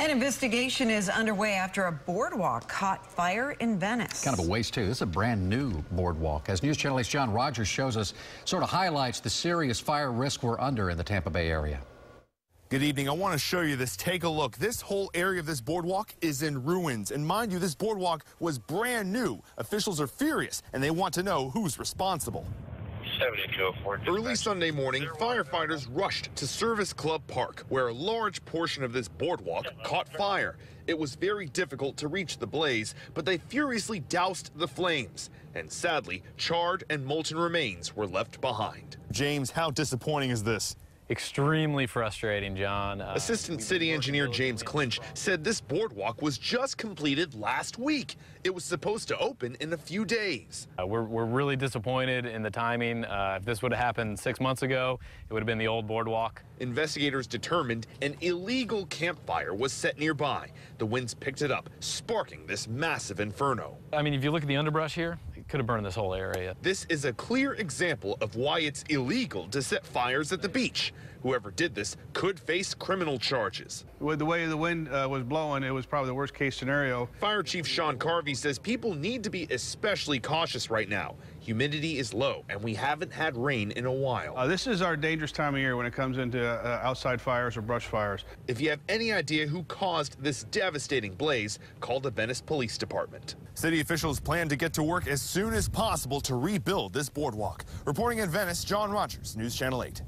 An investigation is underway after a boardwalk caught fire in Venice. Kind of a waste, too. This is a brand new boardwalk. As News Channel 8's John Rogers shows us, sort of highlights the serious fire risk we're under in the Tampa Bay area. Good evening. I want to show you this. Take a look. This whole area of this boardwalk is in ruins. And mind you, this boardwalk was brand new. Officials are furious and they want to know who's responsible. Early Sunday morning, firefighters rushed to Service Club Park, where a large portion of this boardwalk caught fire. It was very difficult to reach the blaze, but they furiously doused the flames. And sadly, charred and molten remains were left behind. James, how disappointing is this? Extremely frustrating, John. Uh, Assistant City Engineer James Clinch said this boardwalk was just completed last week. It was supposed to open in a few days. Uh, we're, we're really disappointed in the timing. Uh, if this would have happened six months ago, it would have been the old boardwalk. Investigators determined an illegal campfire was set nearby. The winds picked it up, sparking this massive inferno. I mean, if you look at the underbrush here, could have burned this whole area. This is a clear example of why it's illegal to set fires at the beach. Whoever did this could face criminal charges. With the way the wind uh, was blowing, it was probably the worst case scenario. Fire Chief Sean Carvey says people need to be especially cautious right now. Humidity is low, and we haven't had rain in a while. Uh, this is our dangerous time of year when it comes into uh, outside fires or brush fires. If you have any idea who caused this devastating blaze, call the Venice Police Department. City officials plan to get to work as soon as possible to rebuild this boardwalk. Reporting in Venice, John Rogers, News Channel 8.